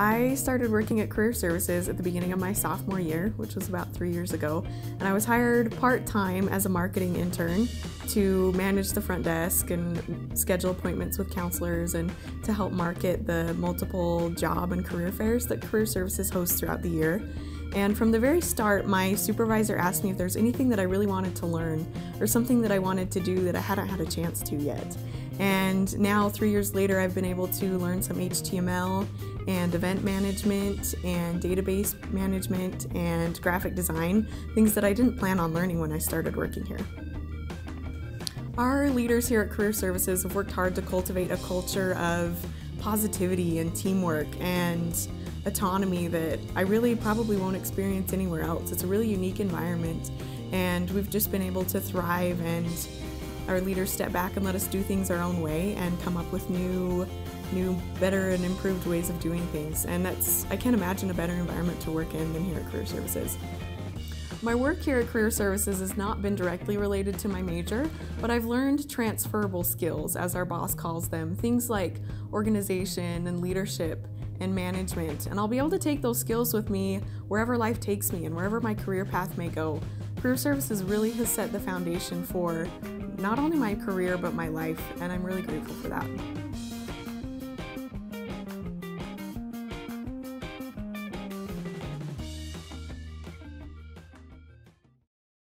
I started working at Career Services at the beginning of my sophomore year, which was about three years ago, and I was hired part time as a marketing intern to manage the front desk and schedule appointments with counselors and to help market the multiple job and career fairs that Career Services hosts throughout the year. And from the very start, my supervisor asked me if there's anything that I really wanted to learn or something that I wanted to do that I hadn't had a chance to yet. And now, three years later, I've been able to learn some HTML and event management and database management and graphic design, things that I didn't plan on learning when I started working here. Our leaders here at Career Services have worked hard to cultivate a culture of positivity and teamwork and autonomy that I really probably won't experience anywhere else. It's a really unique environment, and we've just been able to thrive. And our leaders step back and let us do things our own way and come up with new, new, better, and improved ways of doing things. And that's I can't imagine a better environment to work in than here at Career Services. My work here at Career Services has not been directly related to my major, but I've learned transferable skills, as our boss calls them, things like organization and leadership and management. And I'll be able to take those skills with me wherever life takes me and wherever my career path may go. Career Services really has set the foundation for not only my career but my life, and I'm really grateful for that.